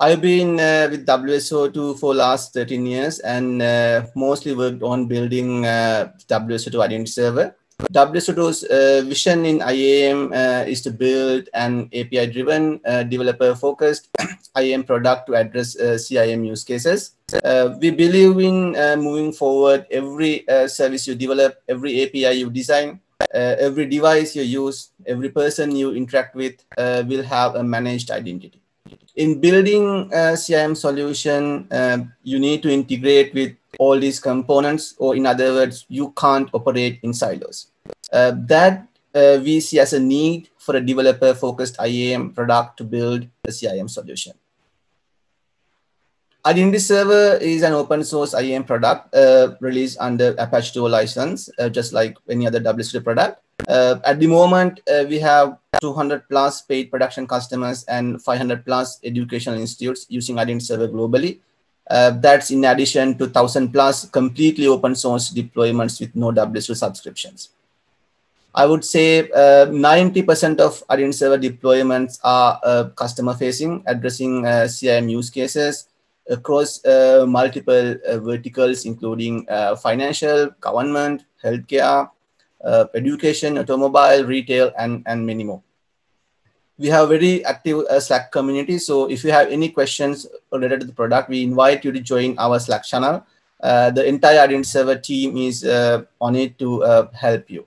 I've been uh, with WSO2 for last 13 years and uh, mostly worked on building uh, WSO2 identity server. WSO2's uh, vision in IAM uh, is to build an API-driven, uh, developer-focused IAM product to address CIAM use cases. we believe in moving forward every service you develop, every API you design, every device you use, every person you interact with will have a managed identity in building a CIAM solution, uh, you need to integrate with all these components, or in other words, you can't operate in silos. Uh, that uh, we see as a need for a developer-focused IAM product to build a CIAM solution. Identity Server is an open source IAM product uh, released under Apache 2 license, uh, just like any other WSO2 product. Uh, at the moment, uh, we have 200 plus paid production customers and 500 plus educational institutes using Identity Server globally. Uh, that's in addition to 1000 plus completely open source deployments with no WSO2 subscriptions. I would say 90% uh, of Identity Server deployments are customer facing, addressing CIAM use cases across multiple verticals, including financial, government, healthcare, uh, education, automobile, retail, and, and many more. We have a very active uh, Slack community. So if you have any questions related to the product, we invite you to join our Slack channel. Uh, the entire Identity Server team is uh, on it to uh, help you.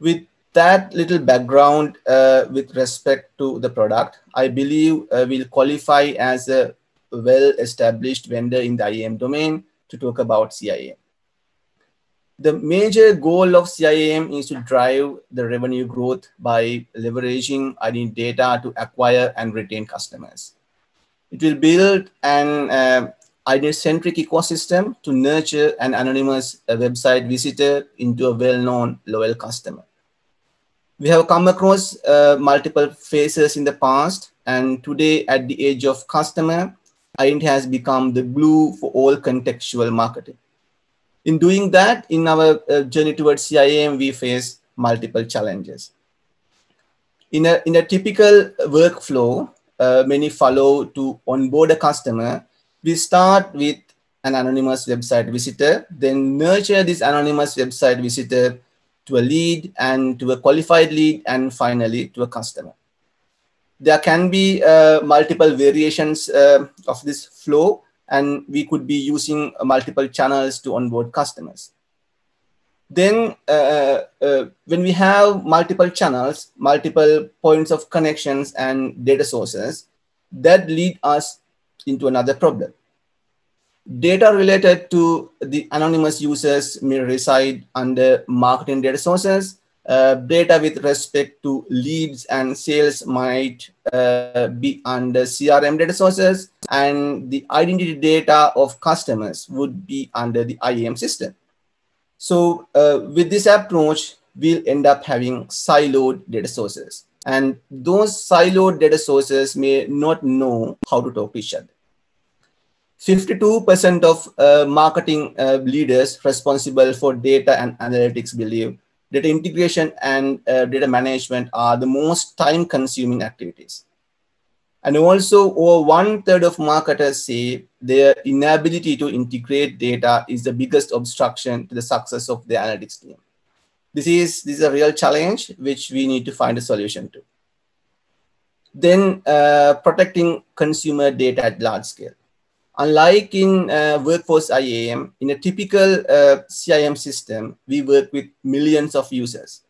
With that little background uh, with respect to the product, I believe we'll qualify as a well-established vendor in the IAM domain to talk about CIAM the major goal of CIAM is to drive the revenue growth by leveraging identity data to acquire and retain customers. It will build an uh, identity-centric ecosystem to nurture an anonymous uh, website visitor into a well-known loyal customer. We have come across uh, multiple phases in the past, and today at the age of customer, identity has become the glue for all contextual marketing in doing that, in our uh, journey towards CIAM, we face multiple challenges. In a, in a typical workflow, uh, many follow to onboard a customer. We start with an anonymous website visitor, then nurture this anonymous website visitor to a lead and to a qualified lead and finally to a customer. There can be uh, multiple variations uh, of this flow and we could be using multiple channels to onboard customers. Then uh, when we have multiple channels, multiple points of connections and data sources, that lead us into another problem. Data related to the anonymous users may reside under marketing data sources, uh, data with respect to leads and sales might uh, be under CRM data sources, and the identity data of customers would be under the IAM system. So uh, with this approach, we'll end up having siloed data sources. And those siloed data sources may not know how to talk to each other. 52% of uh, marketing uh, leaders responsible for data and analytics believe data integration and uh, data management are the most time consuming activities. And also over one third of marketers say their inability to integrate data is the biggest obstruction to the success of the analytics team. This is, this is a real challenge which we need to find a solution to. Then uh, protecting consumer data at large scale. Unlike in uh, workforce IAM, in a typical uh, CIAM system, we work with millions of users.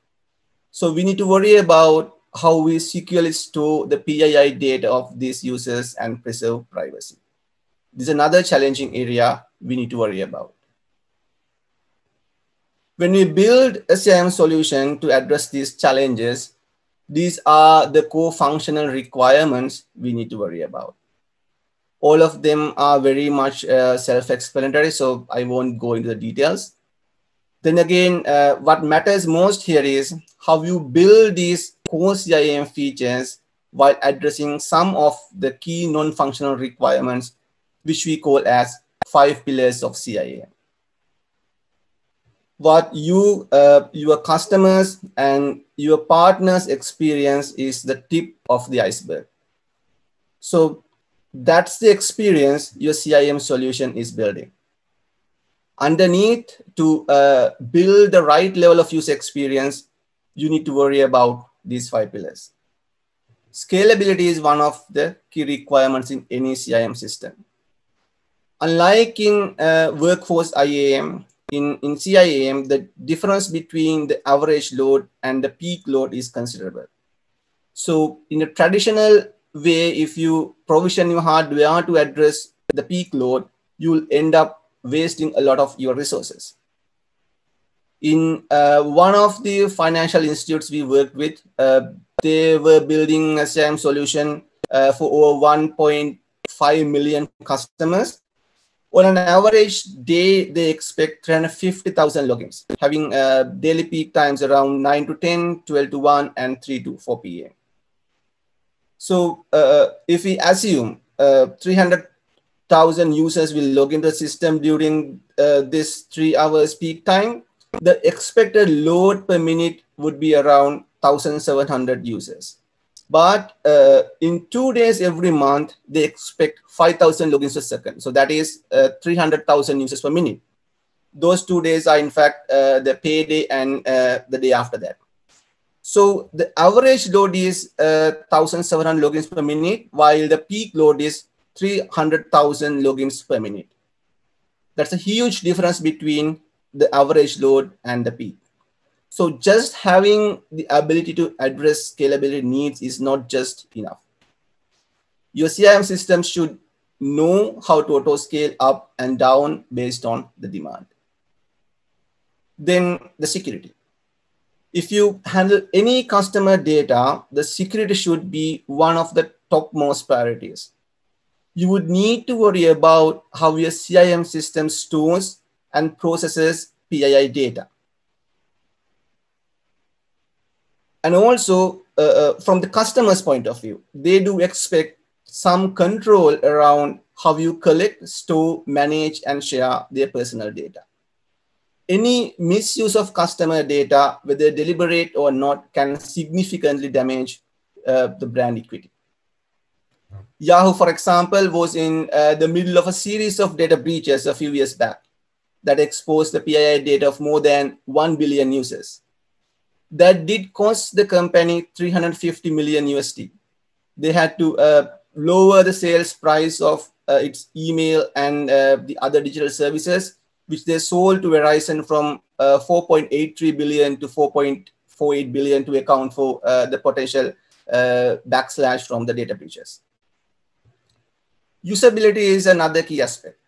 So we need to worry about how we securely store the PII data of these users and preserve privacy. This is another challenging area we need to worry about. When we build a CIAM solution to address these challenges, these are the core functional requirements we need to worry about all of them are very much uh, self-explanatory, so I won't go into the details. Then again, uh, what matters most here is how you build these core CIAM features while addressing some of the key non-functional requirements, which we call as five pillars of CIAM. What you, uh, your customers and your partners experience is the tip of the iceberg. So that's the experience your CIAM solution is building. Underneath, to uh, build the right level of user experience, you need to worry about these five pillars. Scalability is one of the key requirements in any CIAM system. Unlike in uh, workforce IAM, in, in CIAM, the difference between the average load and the peak load is considerable. So in a traditional way, if you provision your hardware to address the peak load, you'll end up wasting a lot of your resources. In uh, one of the financial institutes we worked with, uh, they were building a CIAM solution uh, for over 1.5 million customers. On an average day, they expect 350,000 logins, having uh, daily peak times around 9 to 10, 12 to 1, and 3 to 4 p.m. So uh, if we assume uh, 300,000 users will log into the system during uh, this three hours peak time, the expected load per minute would be around 1,700 users. But uh, in two days every month, they expect 5,000 logins a second. So that is uh, 300,000 users per minute. Those two days are in fact uh, the payday and uh, the day after that. So the average load is uh, 1,700 logins per minute, while the peak load is 300,000 logins per minute. That's a huge difference between the average load and the peak. So just having the ability to address scalability needs is not just enough. Your CIAM system should know how to auto scale up and down based on the demand. Then the security if you handle any customer data, the security should be one of the topmost priorities. You would need to worry about how your CIAM system stores and processes PII data. And also, uh, uh, from the customer's point of view, they do expect some control around how you collect, store, manage, and share their personal data any misuse of customer data, whether deliberate or not, can significantly damage uh, the brand equity. Yahoo, for example, was in uh, the middle of a series of data breaches a few years back that exposed the PII data of more than 1 billion users. That did cost the company 350 million USD. They had to uh, lower the sales price of uh, its email and uh, the other digital services which they sold to Verizon from uh, 4.83 billion to 4.48 billion to account for uh, the potential uh, backslash from the data breaches. Usability is another key aspect.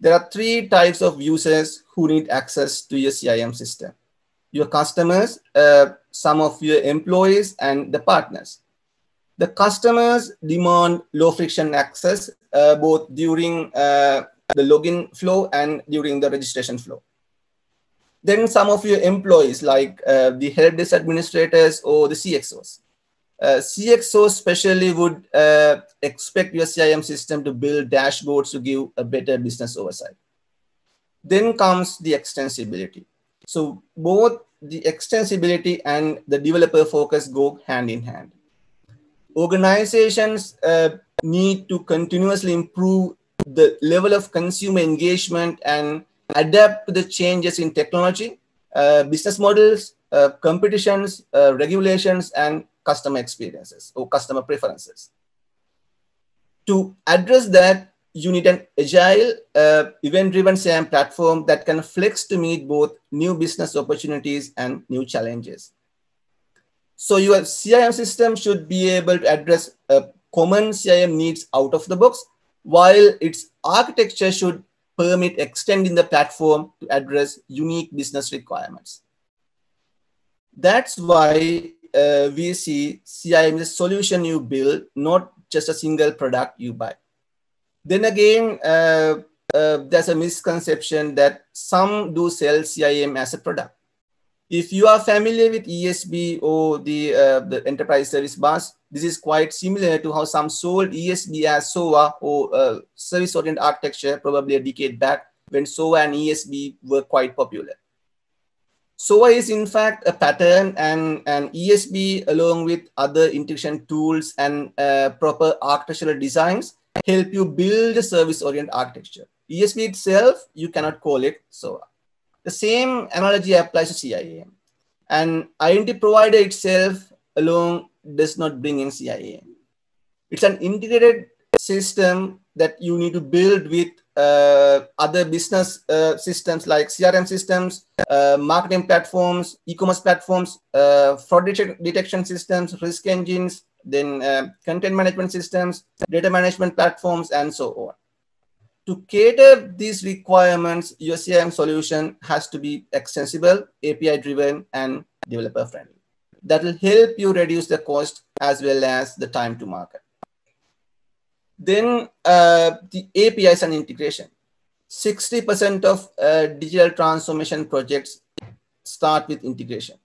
There are three types of users who need access to your CIAM system. Your customers, uh, some of your employees, and the partners. The customers demand low friction access uh, both during uh, the login flow and during the registration flow. Then some of your employees like uh, the help desk administrators or the CXOs. Uh, CXOs especially would uh, expect your CIAM system to build dashboards to give a better business oversight. Then comes the extensibility. So both the extensibility and the developer focus go hand in hand. Organizations uh, need to continuously improve the level of consumer engagement and adapt to the changes in technology, uh, business models, uh, competitions, uh, regulations, and customer experiences or customer preferences. To address that, you need an agile, uh, event-driven CIAM platform that can flex to meet both new business opportunities and new challenges. So your CIAM system should be able to address uh, common CIAM needs out of the box while its architecture should permit extending the platform to address unique business requirements. That's why uh, we see CIAM is a solution you build, not just a single product you buy. Then again, uh, uh, there's a misconception that some do sell CIAM as a product. If you are familiar with ESB or the, uh, the enterprise service bus, this is quite similar to how some sold ESB as SOA or uh, service-oriented architecture probably a decade back when SOA and ESB were quite popular. SOA is in fact a pattern and, and ESB along with other integration tools and uh, proper architectural designs help you build a service-oriented architecture. ESB itself, you cannot call it so. The same analogy applies to CIAM. And identity provider itself alone does not bring in CIAM. It's an integrated system that you need to build with uh, other business uh, systems like CRM systems, uh, marketing platforms, e-commerce platforms, uh, fraud detection systems, risk engines, then uh, content management systems, data management platforms, and so on. To cater these requirements, your CRM solution has to be extensible, API driven, and developer friendly. That will help you reduce the cost as well as the time to market. Then uh, the APIs and integration. 60% of uh, digital transformation projects start with integration.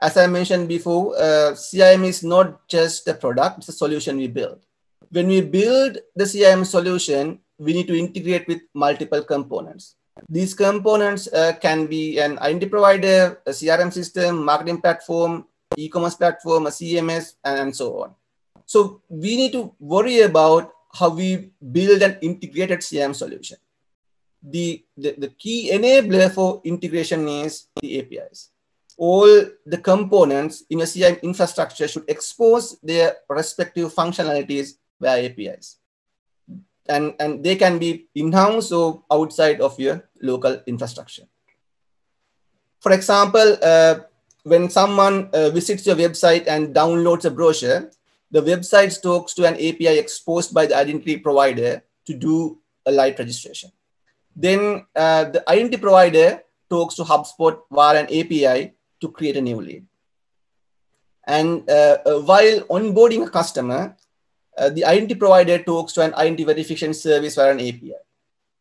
As I mentioned before, uh, CIAM is not just a product, it's a solution we build. When we build the CIAM solution, we need to integrate with multiple components. These components uh, can be an identity provider, a CRM system, marketing platform, e-commerce platform, a CMS, and so on. So we need to worry about how we build an integrated CIAM solution. The, the, the key enabler for integration is the APIs. All the components in a CIAM infrastructure should expose their respective functionalities via APIs. And, and they can be in-house or outside of your local infrastructure. For example, uh, when someone uh, visits your website and downloads a brochure, the website talks to an API exposed by the identity provider to do a light registration. Then uh, the identity provider talks to HubSpot via an API to create a new lead. And uh, uh, while onboarding a customer, uh, the identity provider talks to an identity verification service via an API.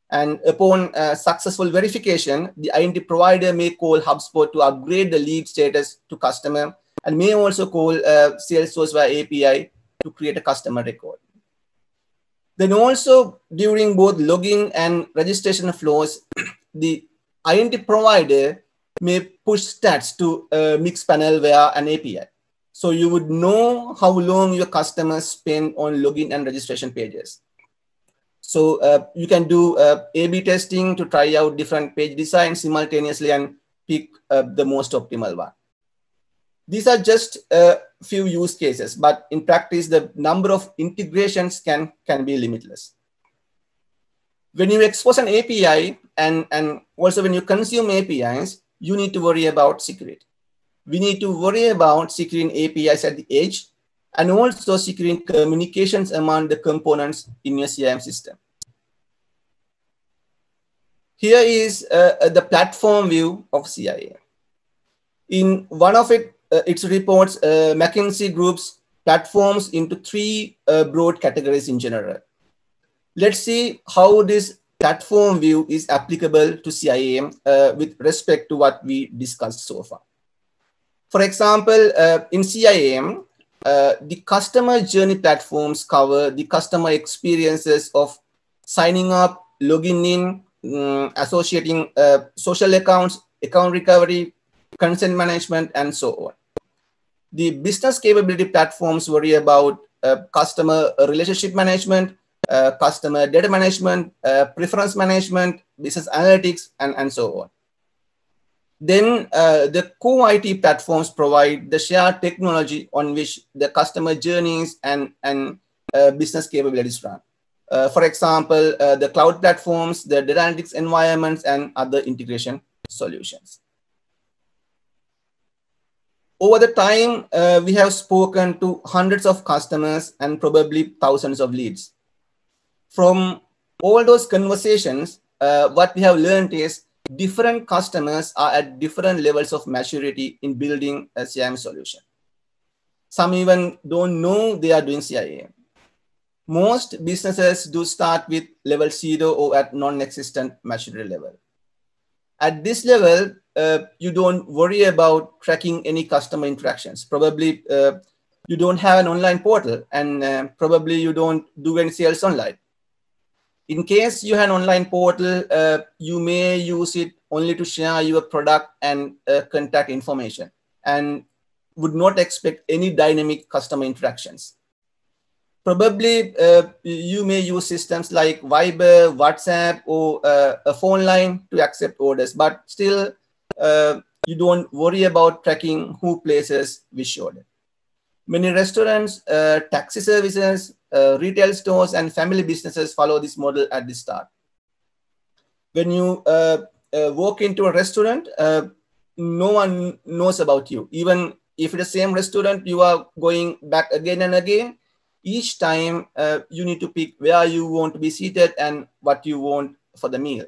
And upon uh, successful verification, the identity provider may call HubSpot to upgrade the lead status to customer and may also call uh, Salesforce via API to create a customer record. Then also during both login and registration flows, the identity provider may push stats to a Mixpanel via an API. So you would know how long your customers spend on login and registration pages. So uh, you can do uh, A-B testing to try out different page designs simultaneously and pick uh, the most optimal one. These are just a few use cases, but in practice, the number of integrations can, can be limitless. When you expose an API and, and also when you consume APIs, you need to worry about security. We need to worry about securing APIs at the edge and also securing communications among the components in your CIAM system. Here is uh, the platform view of CIAM. In one of it, uh, its reports, uh, McKinsey groups platforms into three uh, broad categories in general. Let's see how this platform view is applicable to CIAM uh, with respect to what we discussed so far. For example, uh, in CIAM, uh, the customer journey platforms cover the customer experiences of signing up, logging in, um, associating social accounts, account recovery, consent management, and so on. The business capability platforms worry about uh, customer relationship management, uh, customer data management, uh, preference management, business analytics, and, and so on. Then uh, the core IT platforms provide the shared technology on which the customer journeys and, and uh, business capabilities run. Uh, for example, the cloud platforms, the data analytics environments, and other integration solutions over the time, uh, we have spoken to hundreds of customers and probably thousands of leads. From all those conversations, uh, what we have learned is different customers are at different levels of maturity in building a CIAM solution. Some even don't know they are doing CIAM. Most businesses do start with level zero or at non-existent maturity level. At this level, uh, you don't worry about tracking any customer interactions. Probably uh, you don't have an online portal and uh, probably you don't do any sales online. In case you have an online portal, uh, you may use it only to share your product and uh, contact information and would not expect any dynamic customer interactions. Probably uh, you may use systems like Viber, WhatsApp, or uh, a phone line to accept orders, but still uh, you don't worry about tracking who places which order. Many restaurants, uh, taxi services, uh, retail stores, and family businesses follow this model at the start. When you uh, walk into a restaurant, no one knows about you. Even if it's the same restaurant, you are going back again and again. Each time uh, you need to pick where you want to be seated and what you want for the meal.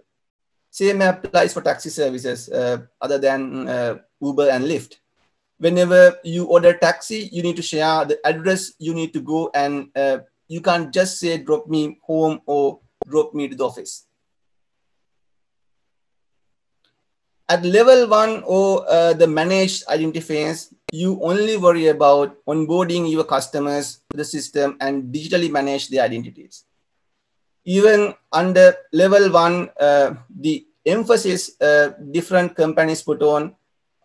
Same applies for taxi services uh, other than uh, Uber and Lyft. Whenever you order taxi, you need to share the address you need to go and uh, you can't just say drop me home or drop me to the office. At level one or uh, the managed identity phase, you only worry about onboarding your customers to the system and digitally manage their identities. Even under level one, uh, the emphasis uh, different companies put on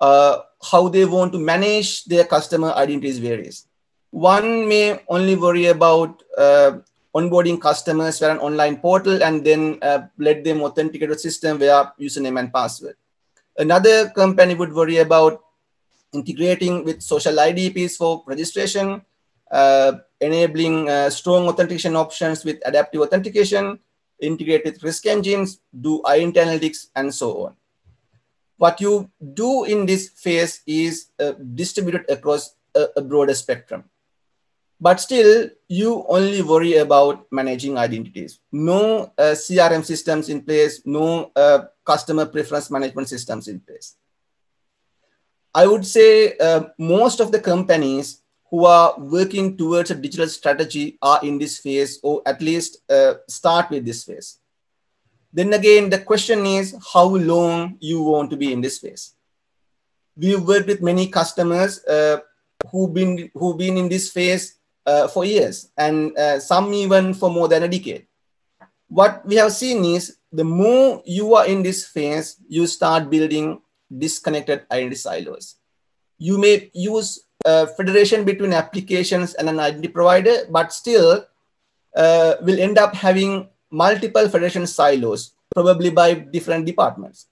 uh, how they want to manage their customer identities varies. One may only worry about uh, onboarding customers via an online portal and then uh, let them authenticate the system via username and password. Another company would worry about integrating with social IDPs for registration, uh, enabling uh, strong authentication options with adaptive authentication, integrate with risk engines, do identity analytics, and so on. What you do in this phase is uh, distributed across a, a, broader spectrum. But still, you only worry about managing identities. No uh, CRM systems in place, no uh, customer preference management systems in place. I would say uh, most of the companies who are working towards a digital strategy are in this phase or at least uh, start with this phase. Then again, the question is how long you want to be in this phase. We've worked with many customers uh, who've been who've been in this phase uh, for years and uh, some even for more than a decade. What we have seen is the more you are in this phase, you start building disconnected identity silos. You may use a federation between applications and an identity provider, but still uh, will end up having multiple federation silos, probably by different departments.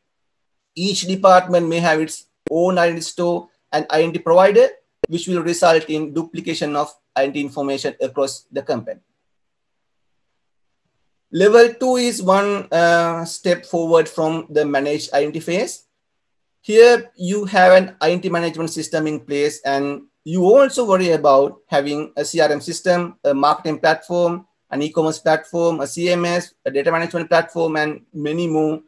Each department may have its own identity store and identity provider, which will result in duplication of identity information across the company. Level two is one uh, step forward from the managed identity phase. Here you have an identity management system in place and you also worry about having a CRM system, a marketing platform, an e-commerce platform, a CMS, a data management platform, and many more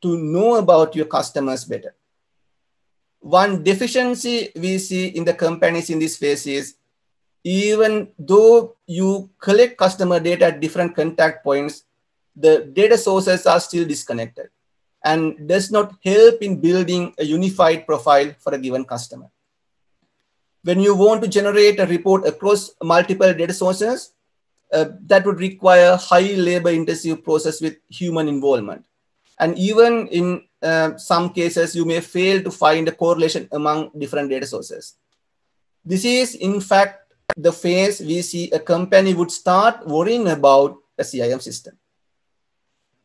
to know about your customers better. One deficiency we see in the companies in this phase is even though you collect customer data at different contact points, the data sources are still disconnected and does not help in building a unified profile for a given customer. When you want to generate a report across multiple data sources, uh, that would require high labor intensive process with human involvement. And even in uh, some cases, you may fail to find a correlation among different data sources. This is, in fact, the phase we see a company would start worrying about a CIAM system.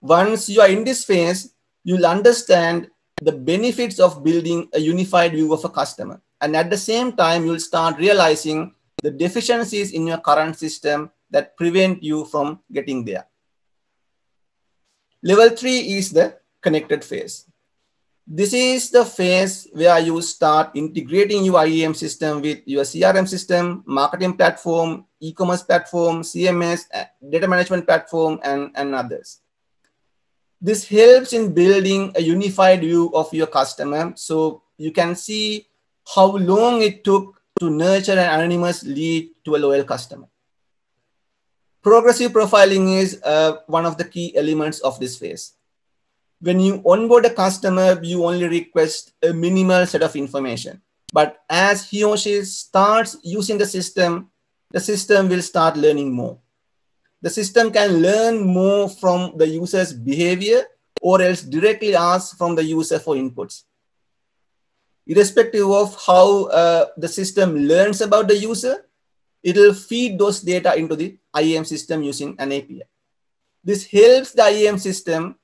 Once you are in this phase, you'll understand the benefits of building a unified view of a customer. And at the same time, you'll start realizing the deficiencies in your current system that prevent you from getting there. Level three is the connected phase. This is the phase where you start integrating your IAM system with your CRM system, marketing platform, e-commerce platform, CMS, data management platform, and, and others. This helps in building a unified view of your customer. So you can see how long it took to nurture an anonymous lead to a loyal customer. Progressive profiling is uh, one of the key elements of this phase. When you onboard a customer, you only request a minimal set of information. But as he or she starts using the system, the system will start learning more the system can learn more from the user's behavior or else directly ask from the user for inputs. Irrespective of how uh, the system learns about the user, it will feed those data into the IAM system using an API. This helps the IAM system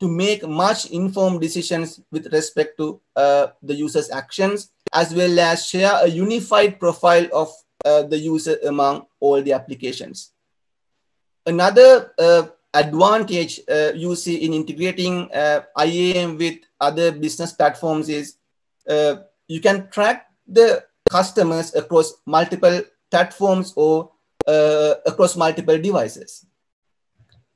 to make much informed decisions with respect to uh, the user's actions, as well as share a unified profile of uh, the user among all the applications. Another uh, advantage uh, you see in integrating uh, IAM with other business platforms is uh, you can track the customers across multiple platforms or across multiple devices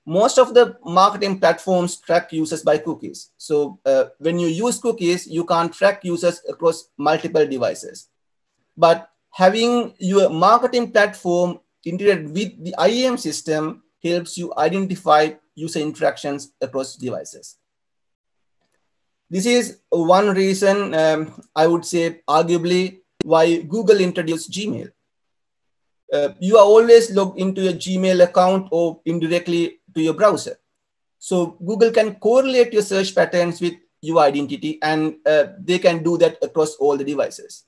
most of the marketing platforms track users by cookies. So uh, when you use cookies, you can't track users across multiple devices. But having your marketing platform integrated with the IAM system helps you identify user interactions across devices. This is one reason um, I would say arguably why Google introduced Gmail. Uh, you are always logged into your Gmail account or indirectly to your browser. So Google can correlate your search patterns with your identity and uh, they can do that across all the devices.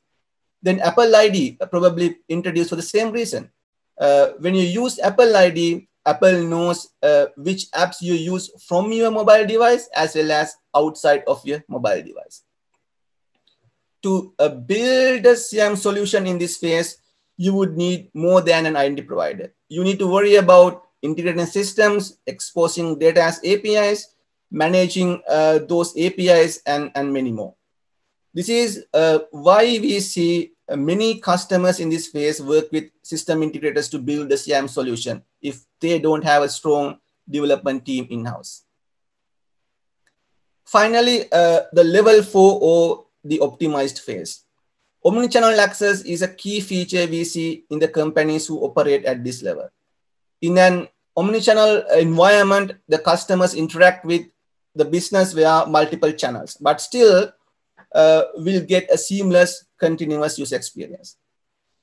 Then Apple ID probably introduced for the same reason. Uh, when you use Apple ID, Apple knows uh, which apps you use from your mobile device as well as outside of your mobile device. To uh, build a CIAM solution in this phase, you would need more than an identity provider. You need to worry about integrating systems, exposing data as APIs, managing uh, those APIs, and, and many more. This is uh, why we see uh, many customers in this phase work with system integrators to build the CIAM solution if they don't have a strong development team in-house. Finally, uh, the level four or the optimized phase. Omnichannel access is a key feature we see in the companies who operate at this level. In an omnichannel environment, the customers interact with the business via multiple channels, but still uh, will get a seamless, continuous user experience.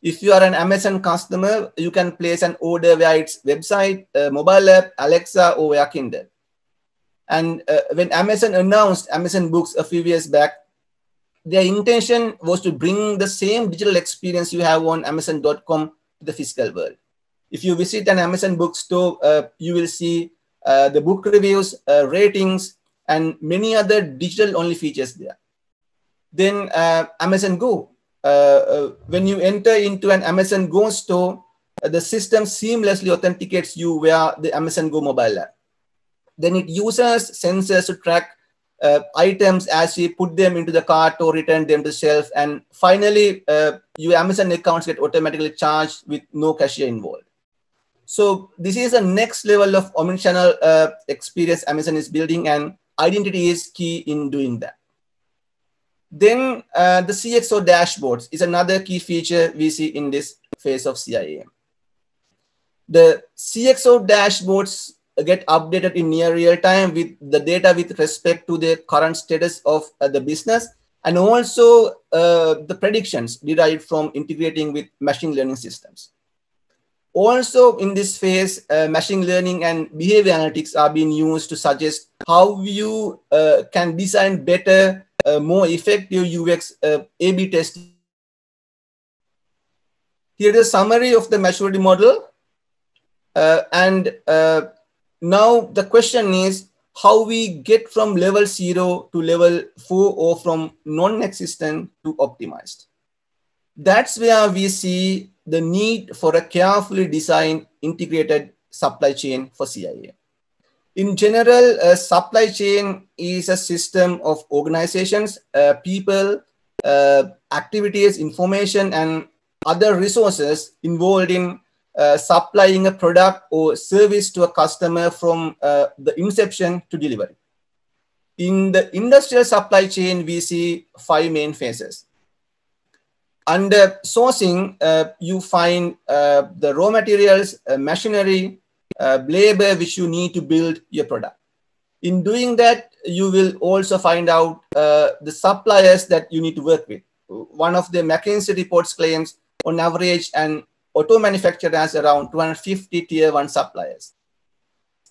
If you are an Amazon customer, you can place an order via its website, uh, mobile app, Alexa, or via Kindle. And uh, when Amazon announced Amazon Books a few years back, their intention was to bring the same digital experience you have on Amazon.com to the physical world. If you visit an Amazon bookstore, uh, you will see uh, the book reviews, uh, ratings, and many other digital only features there. Then uh, Amazon Go. Uh, uh, when you enter into an Amazon Go store, the system seamlessly authenticates you via the Amazon Go mobile app. Then it uses sensors to track uh, items as you put them into the cart or return them to the shelf. And finally, uh, your Amazon accounts get automatically charged with no cashier involved. So this is the next level of omnichannel uh, experience Amazon is building and identity is key in doing that. Then uh, the CXO dashboards is another key feature we see in this phase of CIAM. The CXO dashboards get updated in near real time with the data with respect to the current status of uh, the business and also uh, the predictions derived from integrating with machine learning systems. Also in this phase, uh, machine learning and behavior analytics are being used to suggest how you uh, can design better, uh, more effective UX uh, A-B testing. Here is a summary of the maturity model. Uh, and uh, now the question is how we get from level zero to level four or from non-existent to optimized. That's where we see the need for a carefully designed integrated supply chain for CIAM. In general, a supply chain is a system of organizations, uh, people, uh, activities, information, and other resources involved in uh, supplying a product or service to a customer from uh, the inception to delivery. In the industrial supply chain, we see five main phases. Under sourcing, uh, you find the raw materials, machinery, uh, labor, which you need to build your product. In doing that, you will also find out uh, the suppliers that you need to work with. One of the McKinsey reports claims on average an auto manufacturer has around 250 tier one suppliers.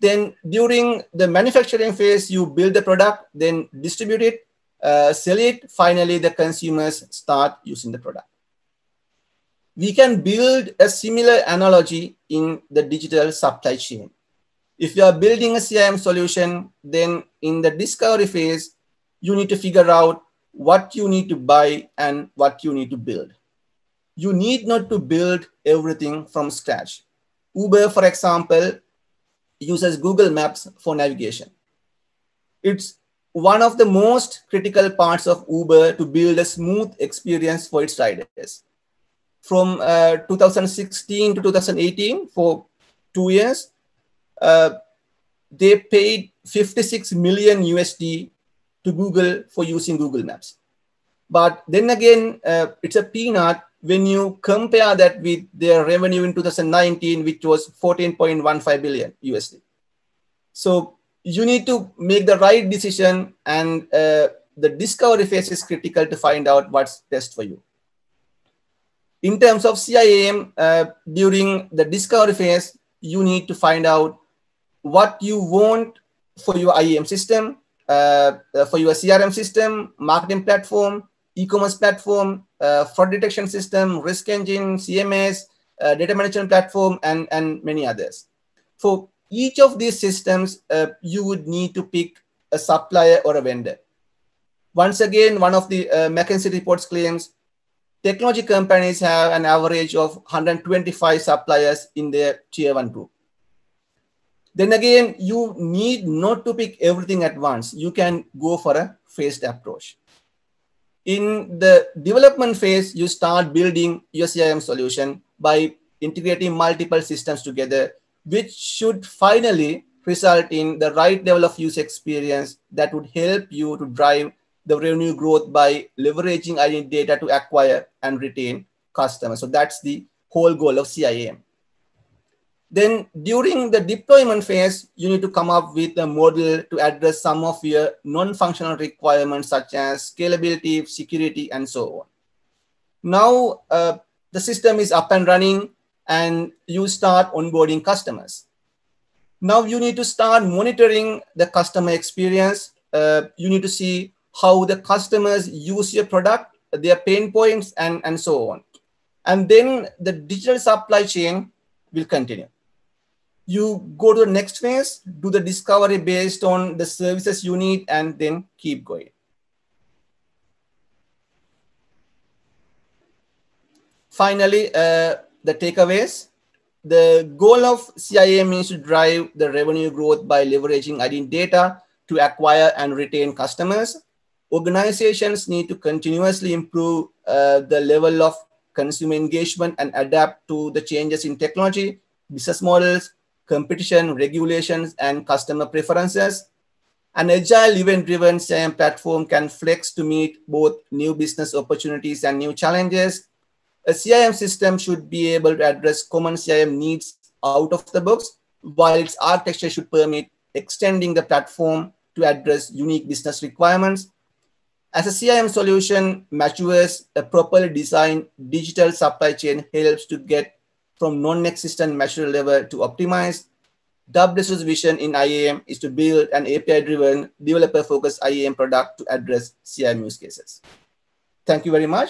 Then during the manufacturing phase, you build the product, then distribute it, uh, sell it, finally the consumers start using the product. We can build a similar analogy in the digital supply chain. If you are building a CIAM solution, then in the discovery phase, you need to figure out what you need to buy and what you need to build. You need not to build everything from scratch. Uber, for example, uses Google Maps for navigation. It's one of the most critical parts of Uber to build a smooth experience for its riders. From uh, 2016 to 2018, for two years, uh, they paid 56 million USD to Google for using Google Maps. But then again, uh, it's a peanut when you compare that with their revenue in 2019, which was 14.15 billion USD. So you need to make the right decision and uh, the discovery phase is critical to find out what's best for you. In terms of CIAM, uh, during the discovery phase, you need to find out what you want for your IAM system, uh, uh, for your CRM system, marketing platform, e-commerce platform, uh, fraud detection system, risk engine, CMS, uh, data management platform, and, and many others. For each of these systems, uh, you would need to pick a supplier or a vendor. Once again, one of the uh, McKinsey reports claims technology companies have an average of 125 suppliers in their tier one group. Then again, you need not to pick everything at once. You can go for a phased approach. In the development phase, you start building your CIAM solution by integrating multiple systems together which should finally result in the right level of user experience that would help you to drive the revenue growth by leveraging data to acquire and retain customers. So that's the whole goal of CIAM. Then during the deployment phase, you need to come up with a model to address some of your non-functional requirements such as scalability, security, and so on. Now uh, the system is up and running and you start onboarding customers. Now you need to start monitoring the customer experience. Uh, you need to see how the customers use your product, their pain points, and, and so on. And then the digital supply chain will continue. You go to the next phase, do the discovery based on the services you need, and then keep going. Finally, uh, the takeaways. The goal of CIAM is to drive the revenue growth by leveraging ID data to acquire and retain customers. Organizations need to continuously improve uh, the level of consumer engagement and adapt to the changes in technology, business models, competition, regulations, and customer preferences. An agile event-driven CIAM platform can flex to meet both new business opportunities and new challenges a CIAM system should be able to address common CIAM needs out of the box, while its architecture should permit extending the platform to address unique business requirements. As a CIAM solution matures, a properly designed digital supply chain helps to get from non-existent measure level to optimize. WS's vision in IAM is to build an API-driven, developer-focused IAM product to address CIAM use cases. Thank you very much.